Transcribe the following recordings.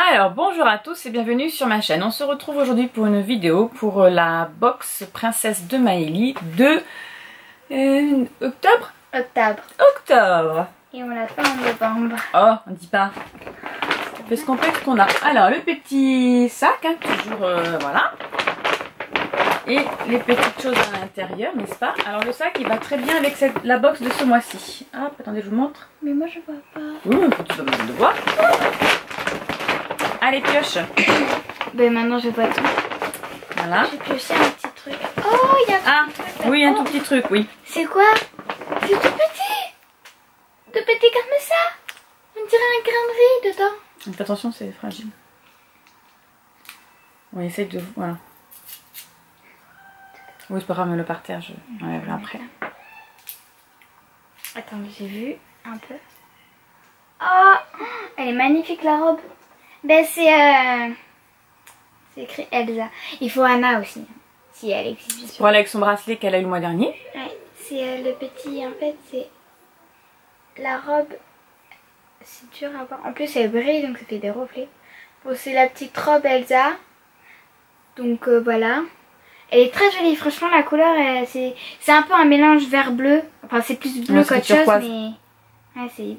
Alors bonjour à tous et bienvenue sur ma chaîne. On se retrouve aujourd'hui pour une vidéo pour euh, la box princesse de Maëlie de euh, octobre? Octobre. Octobre Et on l'a fait en novembre. Oh, on dit pas. Parce qu'on fait ce qu'on a. Alors le petit sac, hein, toujours euh, voilà. Et les petites choses à l'intérieur, n'est-ce pas? Alors le sac il va très bien avec cette, la box de ce mois-ci. Hop, attendez, je vous montre. Mais moi je vois pas. Ouh, tu vas me le voir. Allez, pioche. Ben maintenant je vois tout. Voilà. J'ai pioché un petit truc. Oh, il y a un Ah, petit truc. oui, un Oh, tout petit truc, oui. C'est quoi? C'est tout petit. Tout petit comme ça. On dirait un grain de riz dedans. Attention, c'est fragile. On essaye de... Voilà. Oui, c'est pas grave, mets-le par terre, je l'enlèverai après. Attends, j'ai vu un peu. Oh, elle est magnifique la robe. Ben c'est euh... c'est écrit Elsa. Il faut Anna aussi. Si elle existe. Pour aller avec son bracelet qu'elle a eu le mois dernier. Ouais, c'est euh, le petit, en fait, c'est la robe. C'est dur à voir. En plus, elle brille, donc ça fait des reflets. Bon, c'est la petite robe Elsa. Donc euh, voilà. Elle est très jolie, franchement, la couleur, euh, c'est c'est un peu un mélange vert-bleu. Enfin, c'est plus bleu qu'autre chose, mais. Ouais, c'est.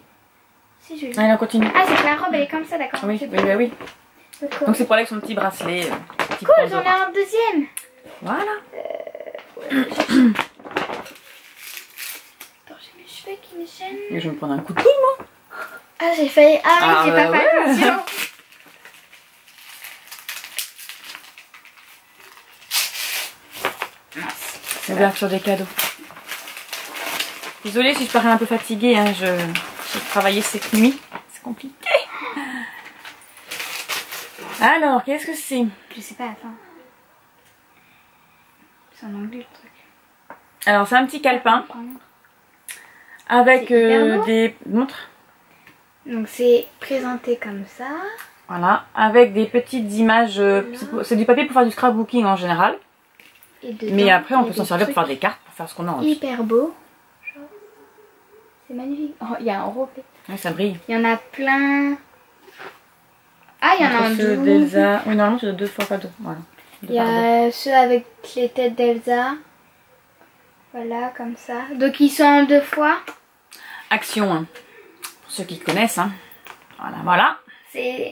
C'est joli. Allez, on continue. Ah, c'est que la robe, elle est comme ça, d'accord. Oui, oui, oui, oui. Donc c'est pour aller avec son petit bracelet. euh, petit Cool, j'en ai un deuxième. Voilà. Attends, j'ai mes cheveux qui me gênent. Et je vais me prendre un coup de coude, moi. Ah, j'ai failli. Ah oui, Ah, j'ai bah pas fait ouais. attention. Ouverture des cadeaux. Désolée si je parais un peu fatiguée, hein, je j'ai travaillé cette nuit. C'est compliqué. Alors, qu'est-ce que c'est? Je sais pas, attends. C'est en anglais le truc. Alors, c'est un petit calepin avec euh, des montres. Donc c'est présenté comme ça. Voilà, avec des petites images. euh, c'est- du papier pour faire du scrapbooking en général. Et dedans, Mais après, on peut s'en servir pour faire des cartes, pour faire ce qu'on a envie. Hyper beau. C'est magnifique. Oh, il y a un reflet. Oui, ça brille. Il y en a plein. Ah, il y en a un ceux d'Elsa. Oui, normalement, c'est deux fois pas deux. Voilà. Il y deux. a ceux avec les têtes d'Elsa. Voilà, comme ça. Donc ils sont en deux fois. Action, hein. pour ceux qui connaissent. Hein. Voilà, voilà.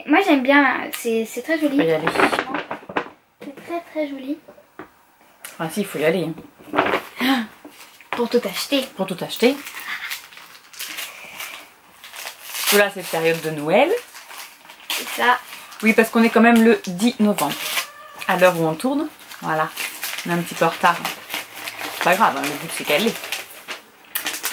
Moi j'aime bien. C'est très joli. aller. C'est très très joli. Enfin, si, il faut y aller. Pour tout acheter. Pour tout acheter. Tout là, c'est période de Noël. C'est ça. Oui, parce qu'on est quand même le 10 novembre. À l'heure où on tourne. Voilà. On est un petit peu en retard. C'est pas grave, hein, le but c'est qu'elle l'est.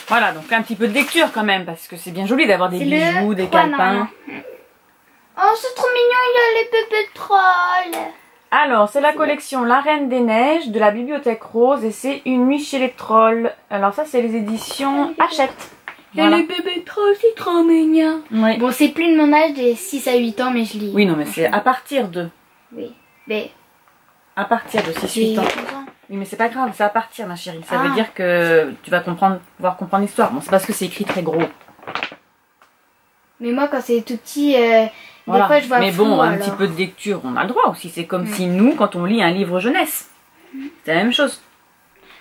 Voilà, donc un petit peu de lecture quand même, parce que c'est bien joli d'avoir des bijoux, des 3 calepins. Oh, c'est trop mignon, il y a les bébés trolls. Alors, c'est la collection La Reine des Neiges de la Bibliothèque Rose et c'est Une nuit chez les trolls. Alors ça, c'est les éditions Ah. Hachette. Il y a Voilà. les bébés trolls, c'est trop mignon. Oui. Bon, c'est plus de mon âge, des 6 à 8 ans, mais je lis. oui, non, mais c'est à partir de... Oui. Mais À partir de 6-8 j'ai ans. 11 ans. Oui, mais c'est pas grave, c'est à partir, ma chérie. Ça veut Ah. dire que tu vas comprendre, pouvoir comprendre l'histoire. Bon, c'est parce que c'est écrit très gros. Mais moi, quand c'est tout petit, euh, Voilà. des fois je vois mais flou, bon, un alors. petit peu de lecture, on a le droit aussi. C'est comme Mm. si nous, quand on lit un livre jeunesse, c'est la même chose.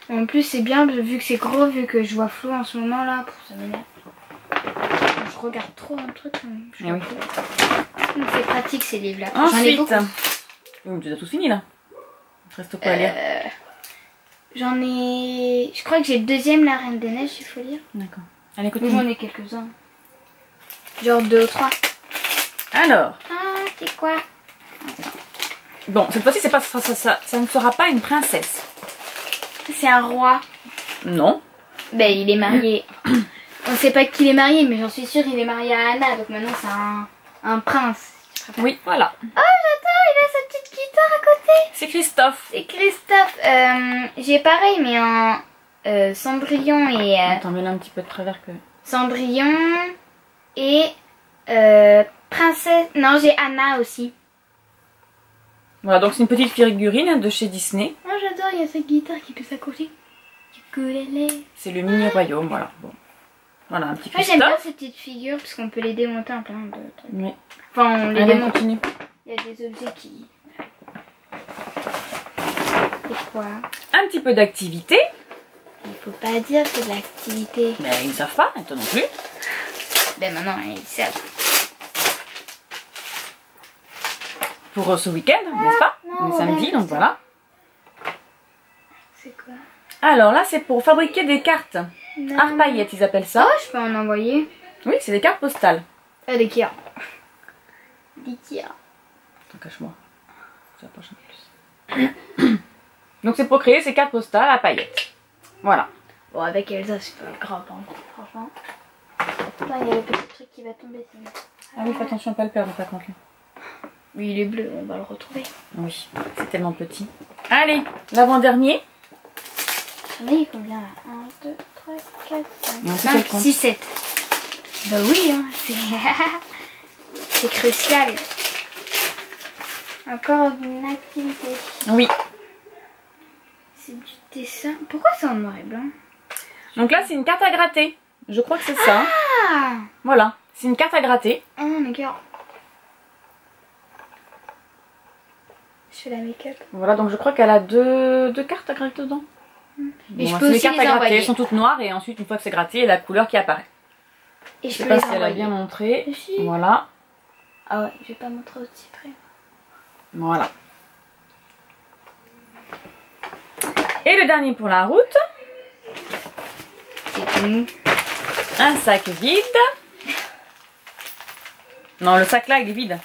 En plus, c'est bien vu que c'est gros, vu que je vois flou en ce moment là. Pour ça. Je regarde trop un truc. hein, je Eh oui. Donc, C'est pratique ces livres là. J'en ai Ensuite, beaucoup. Tu as tous fini là. Il te reste quoi à lire Euh, J'en ai. Je crois que j'ai le deuxième, La Reine des Neiges, il faut lire. D'accord. Allez, continue. j'en ai quelques-uns. Genre deux ou trois. Alors, Ah, c'est quoi? Bon, cette fois-ci, c'est pas ça, ça, ça, ça ne sera pas une princesse. C'est un roi. Non. Ben, il est marié. On sait pas qu'il est marié, mais j'en suis sûre, il est marié à Anna. Donc maintenant, c'est un, un prince. Oui, voilà. Oh, j'attends, il a sa petite guitare à côté. C'est Christophe. C'est Christophe. Euh, J'ai pareil, mais en euh, Cendrillon et euh, Attends, mets-le un petit peu de travers que. Cendrillon et euh, Princesse. Non, j'ai Anna aussi. Voilà, donc c'est une petite figurine de chez Disney. Oh, j'adore, il y a cette guitare qui peut s'accrocher. C'est le mini royaume, voilà. Bon. Voilà, un petit Moi j'aime bien ces petites figures parce qu'on peut les démonter en plein de trucs. Oui. Enfin, on les Allez, démonte. continue. Il y a des objets qui. C'est quoi Un petit peu d'activité. Il faut pas dire c'est de l'activité. Mais ils ne savent pas, et toi non plus. Ben maintenant ils savent. Pour euh, ce week-end, n'est-ce pas non, On est ouais, samedi, donc c'est- voilà. C'est quoi Alors là, c'est pour fabriquer des cartes. Art paillettes, ils appellent ça. Oh, je peux en envoyer. Oui, c'est des cartes postales. Ah, des Kia. Des Kia. Attends, cache-moi. Je rapproche un peu plus. Donc c'est pour créer ces cartes postales à paillettes. Voilà. Bon, avec Elsa, c'est pas grave, hein, franchement. Attends, il y a le petit truc qui va tomber. Ah oui, fais attention à pas le perdre par contre. Oui, il est bleu, on va le retrouver. Oui, c'est tellement petit. Allez, l'avant-dernier. J'en ai combien là 1, 2, 3, 4, 5, Non, c'est 5, quel compte 6, 7. Bah oui, hein, c'est... crucial. Encore une activité. Oui. C'est du dessin. Pourquoi c'est en noir et blanc? Donc là, c'est une carte à gratter. Je crois que c'est ça. Ah Voilà, c'est une carte à gratter. Oh, d'accord. Je fais la make-up. Voilà, donc je crois qu'elle a deux, deux cartes à gratter dedans. Bon, des aussi cartes les à gratter, envoyer. elles sont toutes noires et ensuite, une fois que c'est gratté, il y a la couleur qui apparaît. Et Je je sais pas les si elle a bien montré. Si. Voilà, Ah ouais, je vais pas montrer aussi près. voilà. Et le dernier pour la route, un sac vide. Non, le sac là, il est vide.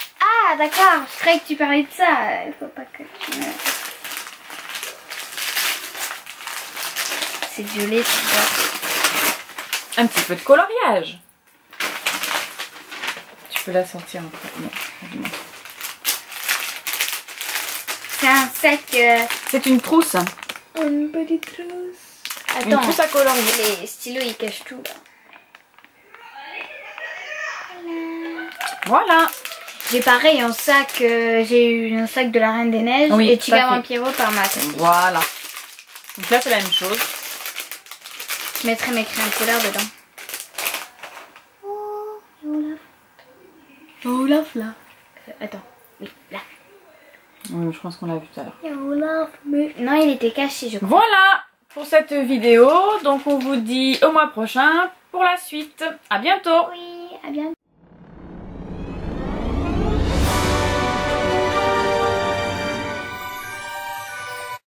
Ah, d'accord. Je croyais que tu parlais de ça. Il faut pas que tu me... C'est violet, tu vois. Un petit peu de coloriage. Tu peux la sortir après. Non, dis-moi. C'est un sac... euh, C'est une trousse. Une petite trousse. Une Attends, trousse à colorier. les stylos, ils cachent tout, là. Voilà. J'ai pareil un sac, euh, j'ai eu un sac de la Reine des Neiges Oui, et fait. Vampiro par ma copine. Voilà. Donc là, c'est la même chose. Je mettrai mes crayons de couleur dedans. Oh, Olaf. Olaf là. Euh, attends, oui, là. Oui, je pense qu'on l'a vu tout à l'heure. Olaf, mais... Non, il était caché, je crois. Voilà pour cette vidéo. Donc, on vous dit au mois prochain pour la suite. À bientôt. Oui, à bientôt.